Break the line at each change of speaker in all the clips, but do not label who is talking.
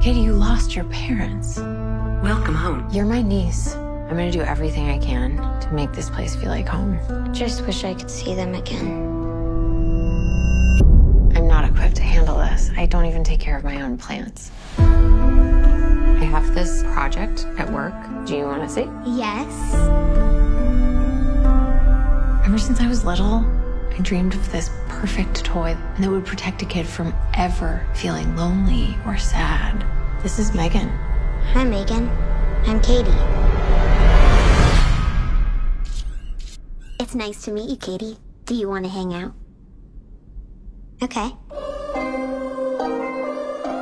Katie, you lost your parents.
Welcome home.
You're my niece. I'm gonna do everything I can to make this place feel like home.
Just wish I could see them again.
I'm not equipped to handle this. I don't even take care of my own plants. I have this project at work. Do you want to see?
Yes.
Ever since I was little, I dreamed of this perfect toy that would protect a kid from ever feeling lonely or sad. This is Megan.
Hi, Megan. I'm Katie. It's nice to meet you, Katie. Do you want to hang out? Okay.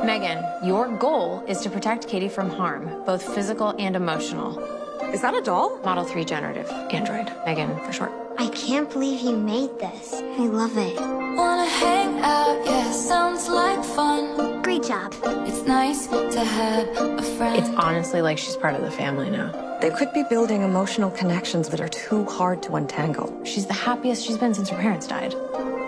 Megan, your goal is to protect Katie from harm, both physical and emotional.
Is that a doll?
Model 3 generative android. Megan for short.
I can't believe you made this. I love it.
Wanna hang out, yeah, sounds like fun.
Great job.
It's nice to have a friend.
It's honestly like she's part of the family now.
They could be building emotional connections that are too hard to untangle.
She's the happiest she's been since her parents died.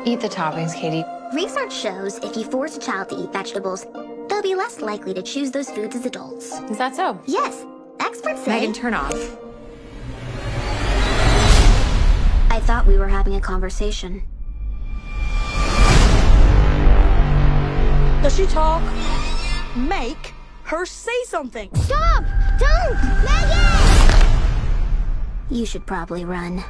Eat the toppings, Katie.
Research shows if you force a child to eat vegetables, they'll be less likely to choose those foods as adults.
Is that so?
Yes, experts say.
Megan, turn off.
I thought we were having a conversation.
Does she talk? Make her say something.
Stop! Don't! Megan! You should probably run.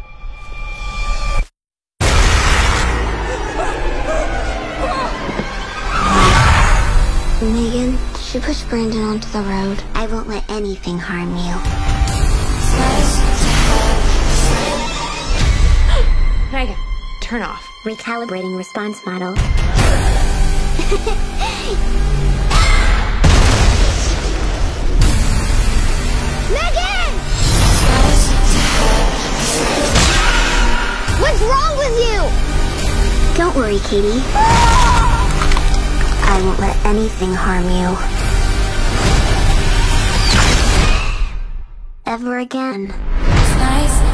Megan, she pushed Brandon onto the road. I won't let anything harm you.
It's nice to have
Megan, turn off.
Recalibrating response model. Megan!
nice to have
What's wrong with you? Don't worry, Katie. Ah! Let anything harm you. Ever again.
It's nice